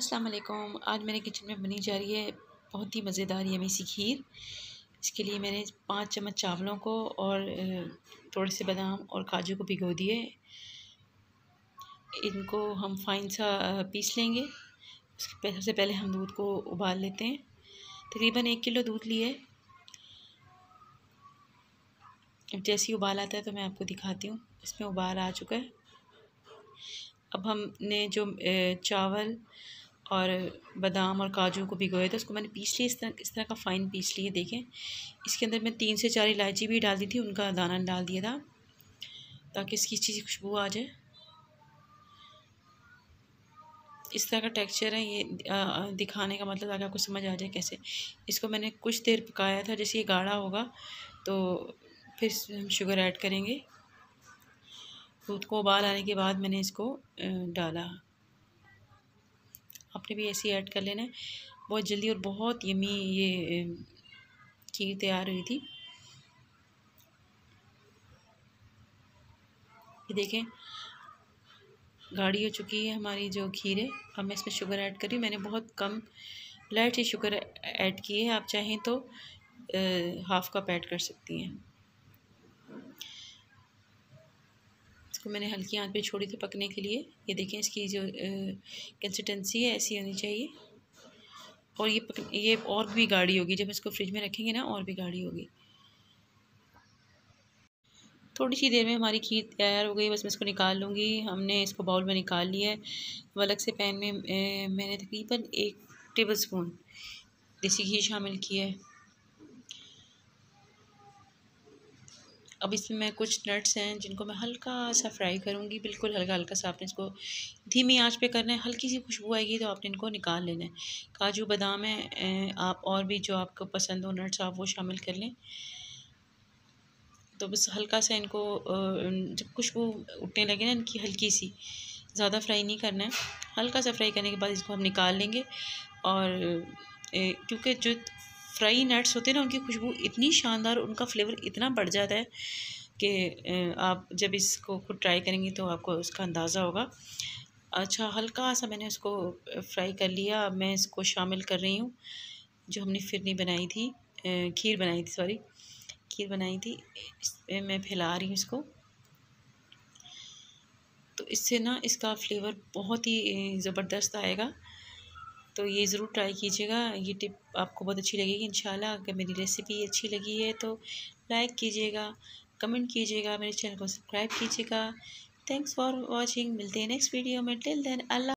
अस्सलाम वालेकुम। आज मेरे किचन में बनी जा रही है बहुत ही मज़ेदार यमी सी खीर। इसके लिए मैंने पाँच चम्मच चावलों को और थोड़े से बादाम और काजू को भिगो दिए। इनको हम फाइन सा पीस लेंगे। उसके सबसे पहले हम दूध को उबाल लेते हैं। तकरीबन एक किलो दूध लिए। जैसे ही उबाल आता है तो मैं आपको दिखाती हूँ। इसमें उबाल आ चुका है। अब हमने जो चावल और बादाम और काजू को भिगोए थे, उसको मैंने पीस लिया, इस तरह इस तरह का फ़ाइन पीस लिया देखें। इसके अंदर मैं तीन से चार इलायची भी डाल दी थी, उनका दाना डाल दिया था, ताकि इसकी अच्छी सी खुशबू आ जाए। इस तरह का टेक्सचर है, ये दिखाने का मतलब ताकि आपको समझ आ जाए कैसे। इसको मैंने कुछ देर पकाया था, जैसे ये गाढ़ा होगा तो फिर हम शुगर ऐड करेंगे। दूध को उबाल आने के बाद मैंने इसको डाला। आपने भी ऐसे ही ऐड कर लेना है। बहुत जल्दी और बहुत यमी ये खीर तैयार हुई थी। ये देखें, गाढ़ी हो चुकी है हमारी जो खीर है। अब मैं इसमें शुगर ऐड करी मैंने बहुत कम, लाइट सी शुगर ऐड की है। आप चाहें तो हाफ़ कप ऐड कर सकती हैं। इसको मैंने हल्की आँच पे छोड़ी थी पकने के लिए। ये देखें, इसकी जो कंसिस्टेंसी है, ऐसी होनी चाहिए। और ये पक, ये और भी गाढ़ी होगी। जब इसको फ्रिज में रखेंगे ना, और भी गाढ़ी होगी। थोड़ी सी देर में हमारी खीर तैयार हो गई। बस मैं इसको निकाल लूँगी। हमने इसको बाउल में निकाल लिया है। अलग से पैन में मैंने तकरीबन एक टेबल स्पून देसी घी शामिल किया है। अब इसमें मैं कुछ नट्स हैं जिनको मैं हल्का सा फ्राई करूँगी। बिल्कुल हल्का हल्का सा आपने इसको धीमी आँच पे करना है। हल्की सी खुशबू आएगी तो आपने इनको निकाल लेना है। काजू बादाम है आप और भी जो आपको पसंद हो नट्स आप वो शामिल कर लें। तो बस हल्का सा इनको जब खुशबू उठने लगे ना इनकी हल्की सी, ज़्यादा फ्राई नहीं करना है। हल्का सा फ्राई करने के बाद इसको हम निकाल लेंगे और क्योंकि जो फ्राई नट्स होते हैं ना, उनकी खुशबू इतनी शानदार, उनका फ्लेवर इतना बढ़ जाता है कि आप जब इसको खुद ट्राई करेंगे तो आपको उसका अंदाज़ा होगा। अच्छा हल्का सा मैंने उसको फ्राई कर लिया। अब मैं इसको शामिल कर रही हूँ, जो हमने फिरनी बनाई थी खीर बनाई थी, सॉरी, खीर बनाई थी। मैं फैला रही हूँ इसको। तो इससे ना इसका फ्लेवर बहुत ही ज़बरदस्त आएगा। तो ये ज़रूर ट्राई कीजिएगा। ये टिप आपको बहुत अच्छी लगेगी, इंशाल्लाह। अगर मेरी रेसिपी अच्छी लगी है तो लाइक कीजिएगा, कमेंट कीजिएगा, मेरे चैनल को सब्सक्राइब कीजिएगा। Thanks for watching. मिलते हैं नेक्स्ट वीडियो में। Till then, Allah